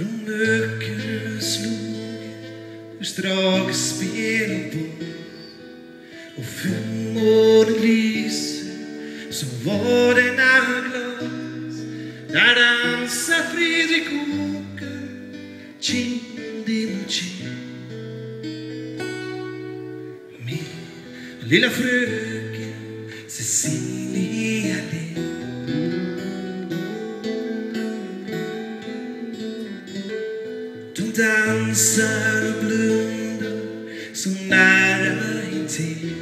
Från böcker och slog ur dragspel och bord och fullmånen lyser som var denna glas där dansar Fredrik Åker kind emot kind Min lilla fröken dansar och blundar så nära intill.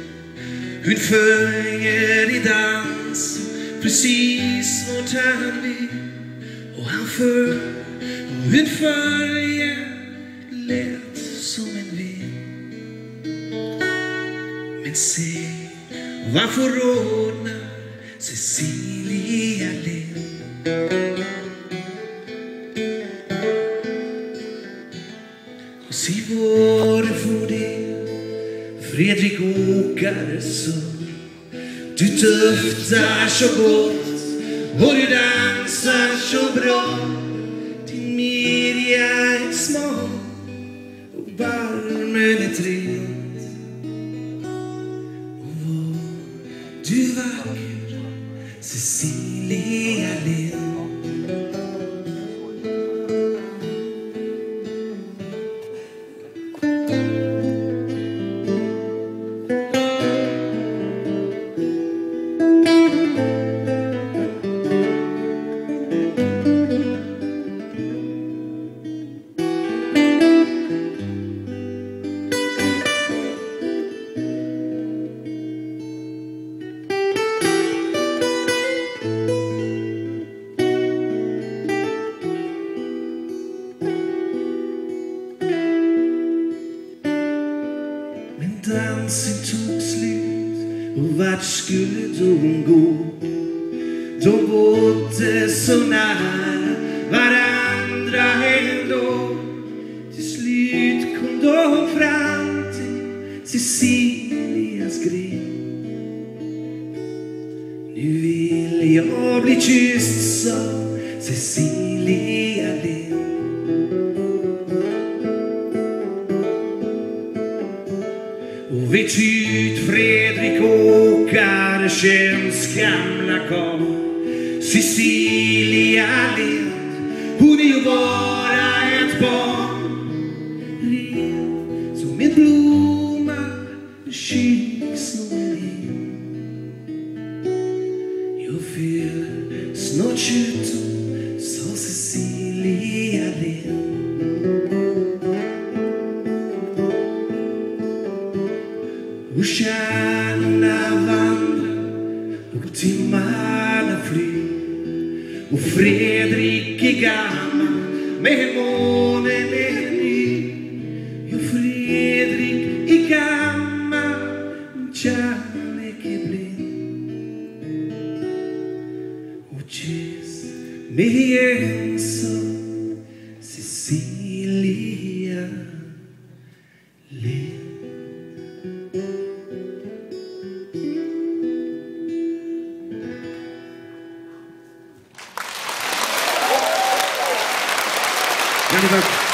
Hon följer i dans precis vart han vill. Och han för och hon följer lätt som en vind. Men se varför rodnar Cecilia Lind? Var du får det. Fredrik Åkarsson Du doftar så gott och du dansar så bra. Din midja är smal och barmen är trevligt Och var du vacker Cecilia Lind dansen tog slut och vart skulle de gå? De bodde så nära varandra ändå. Till slut kom de fram till Cecilias grind. Nu vill jag bli kysst, sa Cecilia Lind. Och vet ut Fredrik Åkarsens gamla karl Cecilia Lind Hon är ju bara ett barn. Ren som en blomma Kylig som en vind Jag fyller snart 20 sa Cecilia Lind. Och timmarna flyr Och Fredrik är gammal men månen är ny Ja, Fredrik är gammal men kärlek är blind Och Cecilia Obrigado.